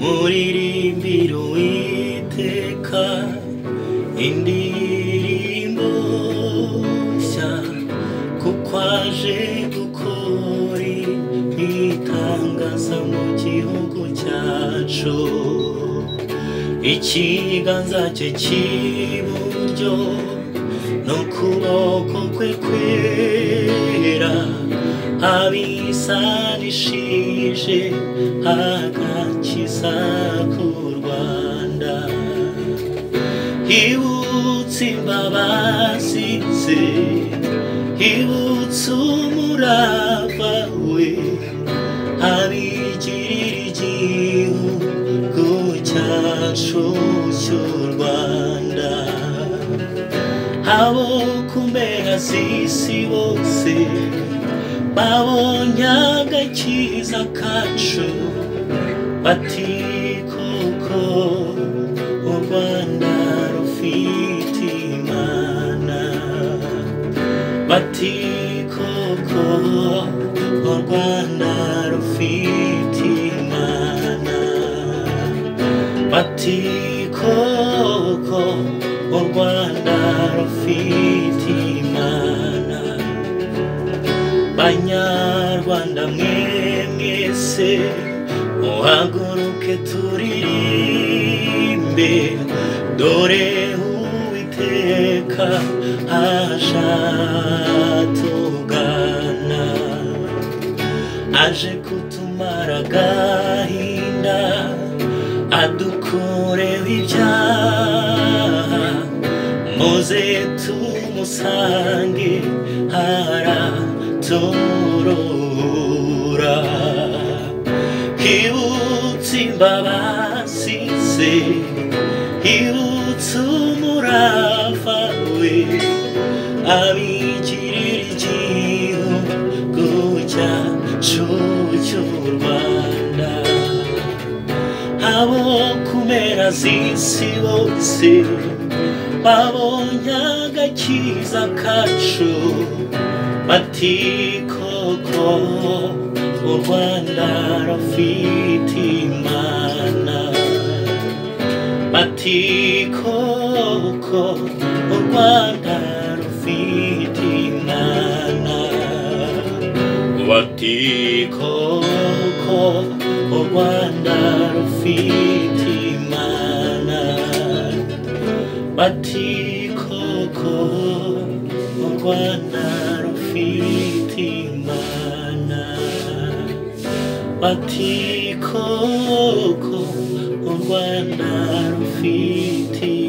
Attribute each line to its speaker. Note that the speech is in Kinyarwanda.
Speaker 1: turirimbira uwiteka indirimbo nshya kuko aje gukora ibitangaza mu gihugu cyacu ikiganza cye cy'iburyo n'ukuboko kwe kwera abisanishije agakiza ku rwanda hibutse imbabazi ze hibutse umurava we. Abigirira igihugu cyacu cy'u rwanda. Abo ku mpera z'isi bose babonye agakiza kacu. Bati koko u rwanda rufite imana bati koko u rwanda rufite imana banyarwanda mwe mwese. Muhaguruke turirimbe dore uwiteka aje atugana aje kutumara agahinda adukureho ibyaha muze tumusange araturura imbabazi ze hibutse umurava we abigirira igihugu cyacu cy'u rwanda abo ku mpera z'isi bose babonye agakiza kacu bati koko u rwanda rufite bati koko u rwanda rufite imana bati koko u rwanda rufite imana bati koko u rwanda rufite imana bati koko u rwanda rufite imana